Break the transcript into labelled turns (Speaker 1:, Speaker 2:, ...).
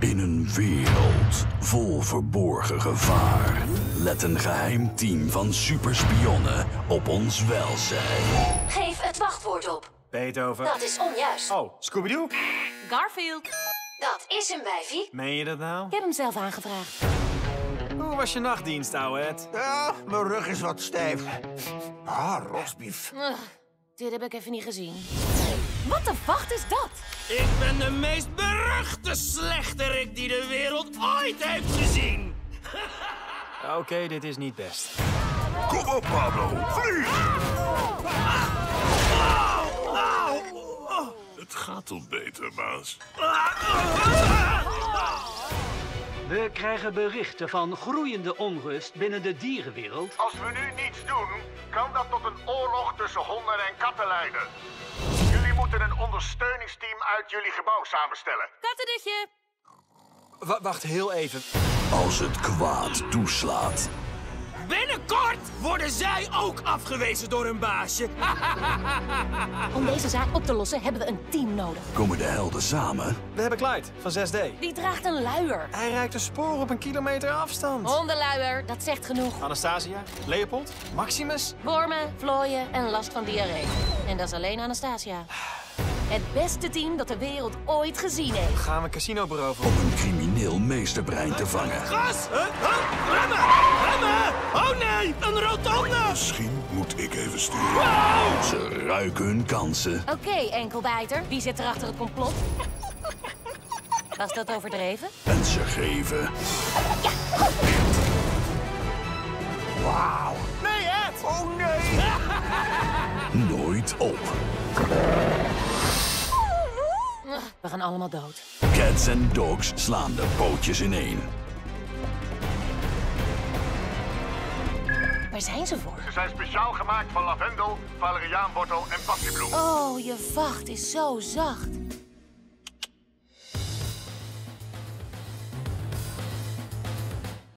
Speaker 1: In een wereld vol verborgen gevaar let een geheim team van superspionnen op ons welzijn.
Speaker 2: Geef het wachtwoord op.
Speaker 3: Beethoven.
Speaker 2: Dat is onjuist.
Speaker 3: Oh, Scooby-Doo?
Speaker 4: Garfield.
Speaker 2: Dat is hem, wijfie.
Speaker 3: Meen je dat nou?
Speaker 4: Ik heb hem zelf aangevraagd.
Speaker 3: Hoe was je nachtdienst, ouwe Ed?
Speaker 5: Ja, mijn rug is wat stijf. Ah, rosbief.
Speaker 4: Ugh, dit heb ik even niet gezien. Wat de wacht is dat?
Speaker 6: Ik ben de meest beruchte die de wereld ooit heeft gezien.
Speaker 3: Oké, dit is niet best.
Speaker 5: Kom op, Pablo. Vlieg!
Speaker 7: Het gaat al beter, baas.
Speaker 8: We krijgen berichten van groeiende onrust binnen de dierenwereld.
Speaker 9: Als we nu niets doen, kan dat tot een oorlog tussen honden en katten leiden. Jullie moeten een ondersteuningsteam uit jullie gebouw samenstellen.
Speaker 4: Kattendutje.
Speaker 3: Wa- wacht heel even.
Speaker 1: Als het kwaad toeslaat,
Speaker 6: Binnenkort worden zij ook afgewezen door hun baasje.
Speaker 4: Om deze zaak op te lossen hebben we een team nodig.
Speaker 1: komen de helden samen
Speaker 3: We hebben Clyde van 6D.
Speaker 4: Die draagt een luier.
Speaker 3: Hij rijdt een spoor op een kilometer afstand.
Speaker 4: Hondenluier, dat zegt genoeg.
Speaker 3: Anastasia, Leopold, Maximus.
Speaker 4: Wormen, vlooien en last van diarree. En dat is alleen Anastasia. Het beste team dat de wereld ooit gezien heeft.
Speaker 3: Gaan we casino beroven.
Speaker 1: om een crimineel meesterbrein te vangen.
Speaker 6: Gas! Huh? Huh? Remmen! Remmen! Oh nee, een rotonde!
Speaker 7: Misschien moet ik even sturen.
Speaker 1: Ze ruiken hun kansen
Speaker 4: Oké, enkelbijter. Wie zit er achter het complot? Was dat overdreven?
Speaker 1: en ze geven
Speaker 3: Nee, Ed!
Speaker 5: Oh nee!
Speaker 1: nooit op.
Speaker 4: We gaan allemaal dood.
Speaker 1: Cats en dogs slaan de pootjes ineen.
Speaker 4: Waar zijn ze voor?
Speaker 9: Ze zijn speciaal gemaakt van lavendel, valeriaanwortel en passiebloem.
Speaker 4: Oh, je vacht is zo zacht.